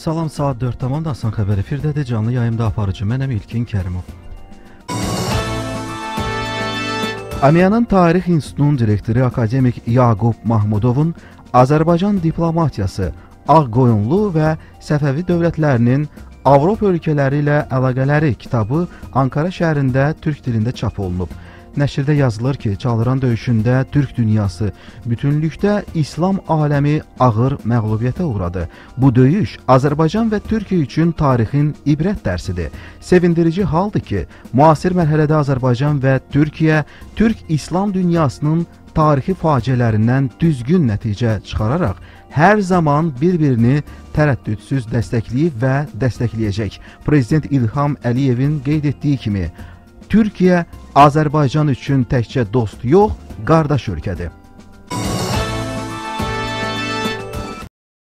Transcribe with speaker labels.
Speaker 1: Salam, saat 4 tamam da Asan xəbər efirdədir. Canlı yayımda aparıcı mənəm İlkin Kərimov. Amiyanın Tarix İnstitutunun direktoru akademik Yaqub Mahmudovun Azərbaycan diplomatiyası, Ağqoyunlu və Səfəvi dövlətlərinin Avropa ölkələri ilə əlaqələri kitabı Ankara şəhərində türk dilində çap olunub. Nəşrdə yazılır ki, Çalıran döyüşündə türk dünyası bütünlükdə İslam aləmi ağır məğlubiyyətə uğradı. Bu döyüş Azərbaycan və Türkiyə üçün tarixin ibrət dərsidir. Sevindirici haldır ki, müasir mərhələdə Azərbaycan və Türkiyə türk İslam dünyasının tarixi faciələrindən düzgün nəticə çıxararaq hər zaman bir-birini tərəddüdsüz dəstəkləyib və dəstəkləyəcək. Prezident İlham Əliyevin qeyd etdiyi kimi, Türkiyə Azərbaycan üçün təkcə dost yox, qardaş ölkədir.